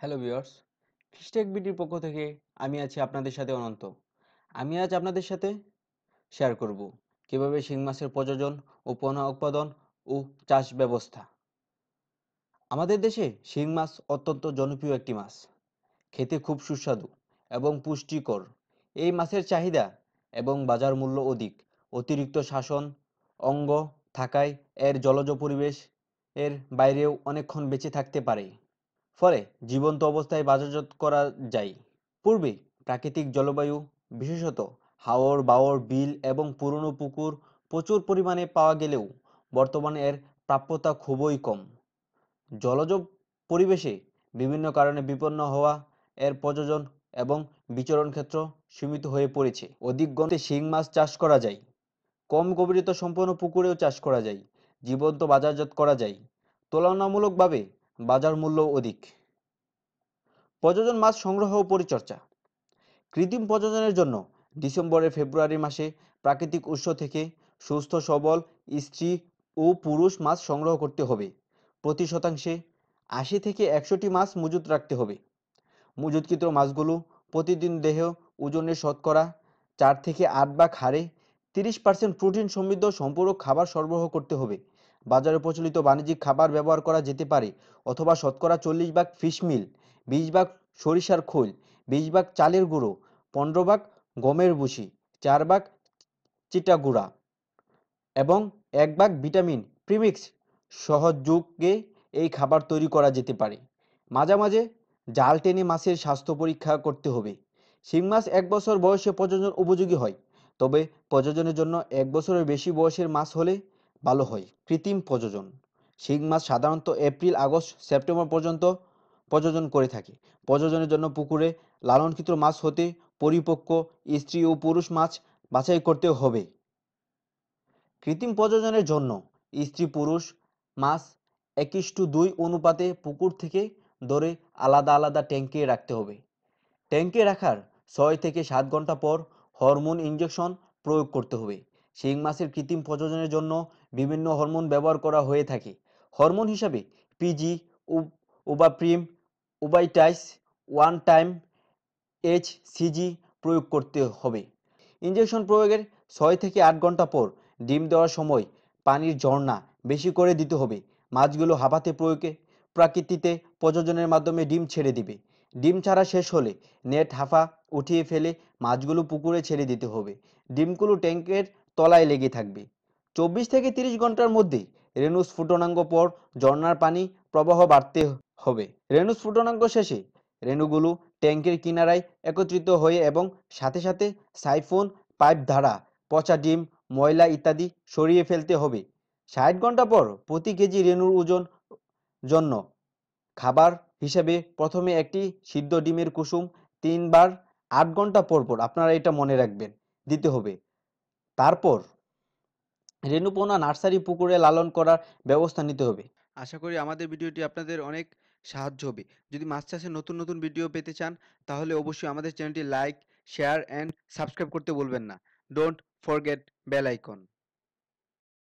Hello viewers Fishtech বিটির পক্ষ থেকে আমি আছি আপনাদের সাথে অনন্ত। আমি আজ আপনাদের সাথে শেয়ার করব কীভাবে শিং মাছের প্রযোজন ও পোনা উৎপাদন ও চাষ ব্যবস্থা। আমাদের দেশে শিং মাছ অত্যন্ত জনপ্রিয় একটি মাছ। খেতে খুব সুস্বাদু এবং পুষ্টিকর। এই মাছের চাহিদা এবং বাজার মূল্য অধিক। অতিরিক্ত শাসন অঙ্গ থাকায় এর জলজ পরিবেশ এর বাইরেও অনেকক্ষণ বেঁচে থাকতে পারে। ফলে জীবন্ত অবস্থায় বাজারজাত করা যায়। পূর্বে প্রাকৃতিক জলবায়ু, বিশেষত হাওর, বাওর, বিল এবং পুরনো পুকুর প্রচুর পরিমাণে পাওয়া গেলেও বর্তমানে এর প্রাপ্যতা খুবই কম। জলজ পরিবেশে বিভিন্ন কারণে বিপন্ন হওয়া এর প্রযোজন এবং বিচরণ ক্ষেত্র সীমিত হয়ে পড়েছে। অধিক গন্তে শিং মাছ চাষ করা যায়, কম গভীরতা সম্পন্ন পুকুরেও চাষ করা যায়, জীবন্ত বাজারজাত করা যায়। তুলনামূলকভাবে বাজার মূল্য অধিক। প্রযোজন মাছ সংগ্রহ ও পরিচর্যা। কৃত্রিম প্রযোজনের জন্য ডিসেম্বরে ফেব্রুয়ারি মাসে প্রাকৃতিক উৎস থেকে সুস্থ, সবল, স্ত্রী ও পুরুষ মাছ সংগ্রহ করতে হবে। প্রতি শতাংশে আশি থেকে একশোটি মাছ মজুত রাখতে হবে। মজুতকৃত মাছগুলো প্রতিদিন দেহ, ওজনের শতকরা চার থেকে আট ভাগ হারে তিরিশ পার্সেন্ট প্রোটিন সমৃদ্ধ সম্পূরক খাবার সরবরাহ করতে হবে। বাজারে প্রচলিত বাণিজ্যিক খাবার ব্যবহার করা যেতে পারে, অথবা শতকরা চল্লিশ ভাগ ফিশমিল বিশ ভাগ সরিষার খোল, বিশ ভাগ চালের গুঁড়ো, পনেরো ভাগ গমের ভুসি, চার ভাগ চিটা গুঁড়া এবং এক ভাগ ভিটামিন প্রিমিক্স সহযোগে এই খাবার তৈরি করা যেতে পারে। মাঝে মাঝে জাল টেনে মাছের স্বাস্থ্য পরীক্ষা করতে হবে। শিং মাছ এক বছর বয়সে প্রজনন উপযোগী হয়, তবে প্রযোজনের জন্য এক বছরের বেশি বয়সের মাছ হলে ভালো হয়। কৃত্রিম প্রযোজন। শিং মাছ সাধারণত এপ্রিল, আগস্ট, সেপ্টেম্বর পর্যন্ত প্রযোজন করে থাকে। প্রযোজনের জন্য পুকুরে লালনকৃত মাছ হতে পরিপক্ক স্ত্রী ও পুরুষ মাছ বাছাই করতে হবে। কৃত্রিম প্রযোজনের জন্য স্ত্রী, পুরুষ মাছ একিশ টু দুই অনুপাতে পুকুর থেকে ধরে আলাদা আলাদা ট্যাঙ্কে রাখতে হবে। ট্যাঙ্কে রাখার ছয় থেকে সাত ঘণ্টা পর হরমোন ইঞ্জেকশন প্রয়োগ করতে হবে। শিং মাছের কৃত্রিম প্রযোজনের জন্য বিভিন্ন হরমোন ব্যবহার করা হয়ে থাকে। হরমোন হিসাবে পিজি ওবাপ্রিম ওবাইটাইস ওয়ান টাইম এইচ সিজি প্রয়োগ করতে হবে। ইঞ্জেকশন প্রয়োগের ছয় থেকে আট ঘণ্টা পর ডিম দেওয়ার সময় পানির ঝর্ণা বেশি করে দিতে হবে। মাছগুলো হাঁপাতে প্রয়োগে প্রাকৃতিতে প্রযোজনের মাধ্যমে ডিম ছেড়ে দিবে। ডিম ছাড়া শেষ হলে নেট হাফা উঠিয়ে ফেলে মাছগুলো পুকুরে ছেড়ে দিতে হবে। ডিমগুলো ট্যাঙ্কের তলায় লেগে থাকবে। চব্বিশ থেকে তিরিশ ঘণ্টার মধ্যে রেণু স্ফুটনাঙ্গ পর ঝর্ণার পানি প্রবাহ বাড়তে হবে। রেণু স্ফুটনাঙ্গ শেষে রেণুগুলো ট্যাঙ্কের কিনারায় একত্রিত হয়ে এবং সাথে সাথে সাইফোন, পাইপ ধারা, পচা ডিম, ময়লা ইত্যাদি সরিয়ে ফেলতে হবে। ষাট ঘণ্টা পর প্রতি কেজি রেণুর ওজন জন্য খাবার হিসেবে প্রথমে একটি সিদ্ধ ডিমের কুসুম তিনবার আট ঘণ্টা পর পর, আপনারা এটা মনে রাখবেন, দিতে হবে। তারপর রেণুপোনা নার্সারি পুকুরে লালন করার ব্যবস্থা নিতে হবে। আশা করি আমাদের ভিডিওটি আপনাদের অনেক সাহায্য হবে। যদি মাছ চাষে নতুন নতুন ভিডিও পেতে চান, তাহলে অবশ্যই আমাদের চ্যানেলটি লাইক, শেয়ার, অ্যান্ড সাবস্ক্রাইব করতে বলবেন না। Don't forget bell icon.